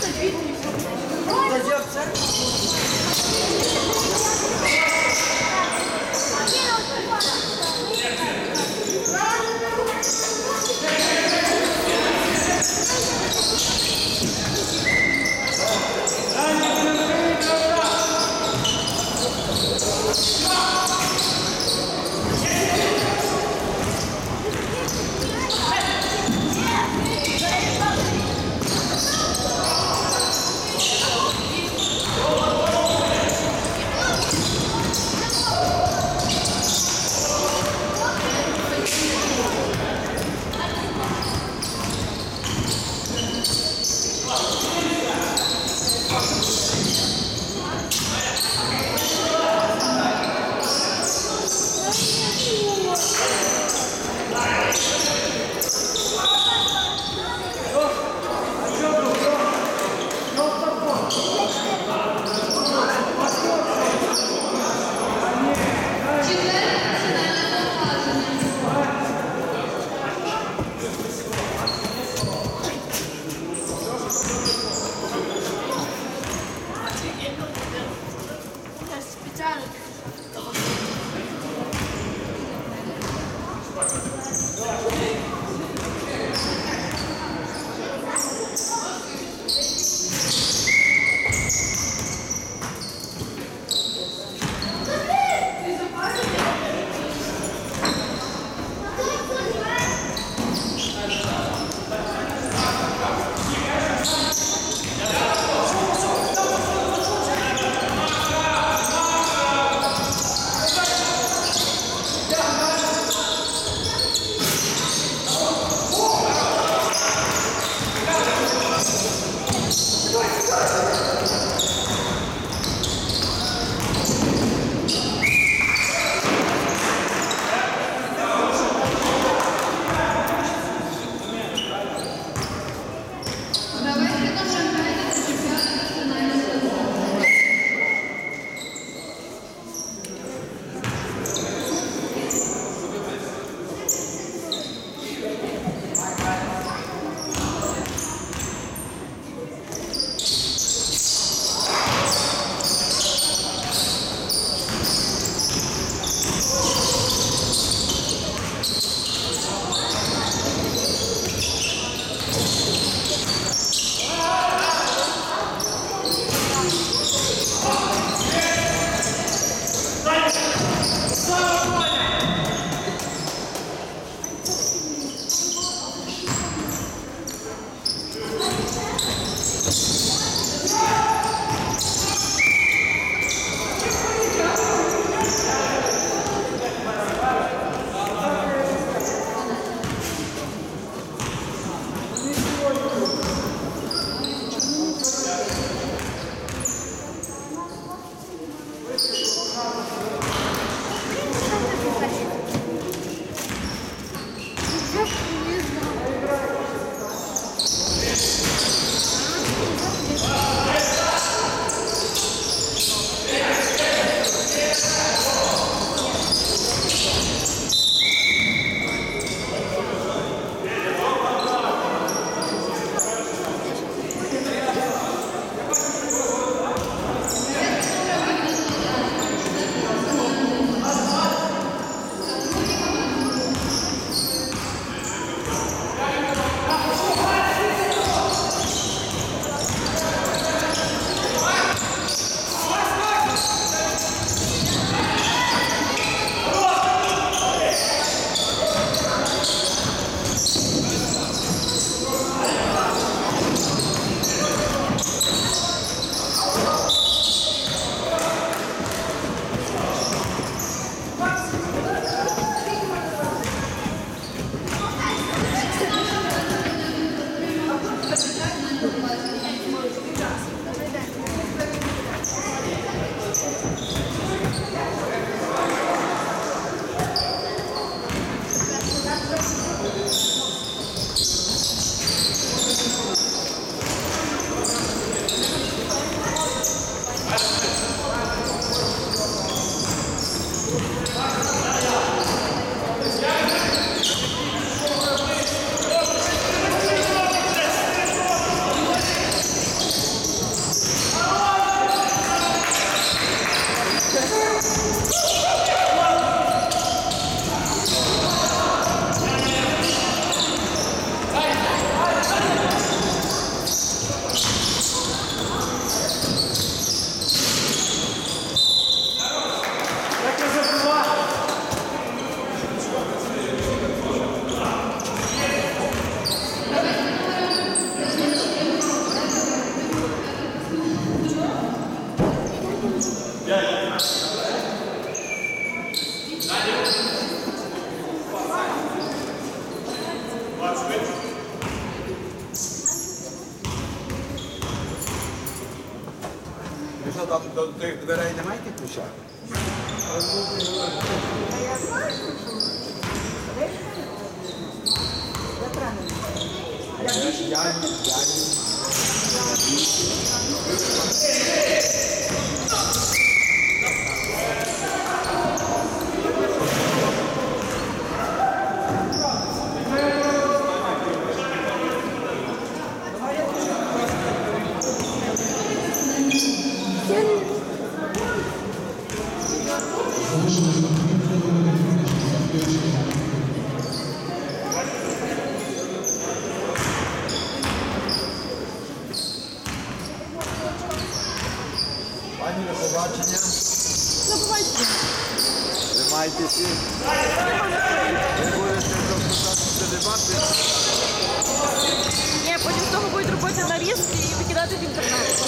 Та я в церкві. Gracias. tatlı böreği demeye gitmiş abi. Yani, yani, yani. Я, побачення. До побачення. Тримайтеся. Ви будете записати дебати. Ні, потім з того будуть робити нарізки і викидати в інтернет.